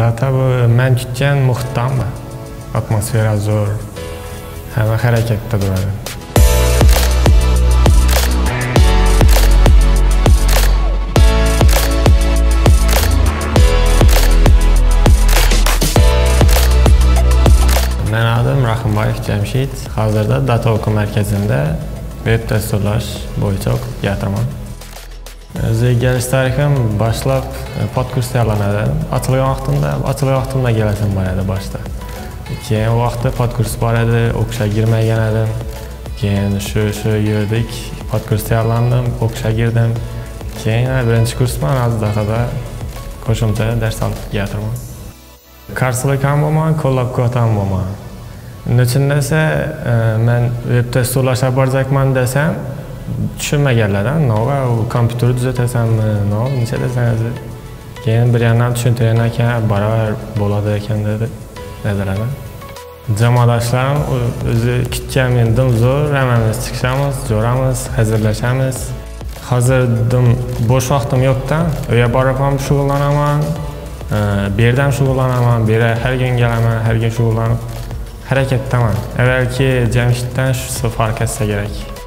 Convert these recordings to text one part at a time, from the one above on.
data bu men kutgan muhitdanmi atmosfera zo'r hamma harakatda turadi men adım rahimbayev jamshid hozirda data o'quv markazida veb dasturlash bo'yicha o'qib kelyapman o'ziga kelish tarixim boshlab e, podkurs tayyorlanadi. Ochilgan vaqtimda ochilgan vaqtimda kelasim bor edi keyin vaqtda podkurs boradi, o'qishga girmagan edim. Keyin shu shu yurdik podkurs tayyorlandim o'qishga girdim. Keyin birinchi kursman hozir datada qo'shimcha dars olib kelyapman. Qarshilik ham bo'lmagan qo'llab quvvat ham bo'lmagan nechun desa e, men veb dasturlashga borjakman desam tushunmaganlar nova u kompyuterni tuzatasanmi? No necha desangiz keyin bir yandan tushuntirgan ekan barobar bo'ladi ekan dedi dedilar jamoadoshlarim o'zi kutgan men dim zo'r hammamiz chiqishamiz jo'ramiz hazillashamiz. Hozir dim bo'sh vaqtim yo'qda uyga borib ham shug'ullanaman e, bu yerda ham shug'ullanaman bu yerga har kun kelaman har kun shug'ullanib harakatdaman avvalgi jamshiddan shu farq etsa kerak.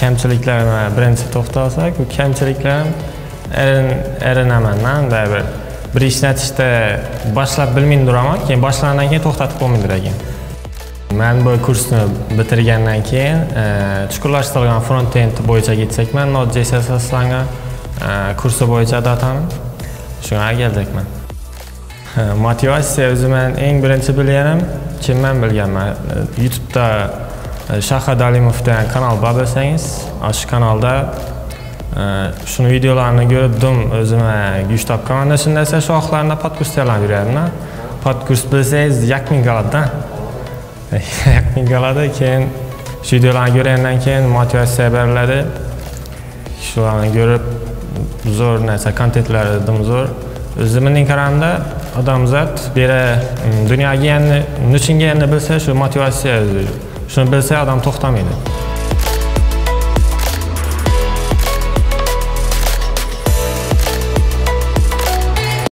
Kamchiliklarini birinchi to'xtalsak bu kamchiliklarim erinamanda bir bir ishlatishda boshlab bilmay turaman keyin boshlagandan keyin to'xtatib qo'ymaydir ekan man bu kursni bitirgandan keyin e, chuqurlashtirilgan front end bo'yicha ketsakman man node.js e, kursi bo'yicha datani shunga keldikman. E, motivatsiya o'zi man eng birinchi bilganim kimman bilganman. Youtubeda shahar dalimov degan kanal bor bo'lsangiz shu kanalda shuni videolarini ko'rib dum o'zimga kuch topganman shunday desa shu vaqtlarda podkurs tayyorlab yurardim podkurs bilsangiz yak ming qoladida yak ming keyin shu videolarni ko'rgandan keyin motivatsiya beriladi shularni ko'rib zo'r narsa kontentlar dim zo'r o'zimning qaramda odamzod beri dunyoga endi nechunga endi bilsa shu motivatsiya шын білсе адам тоқтамайды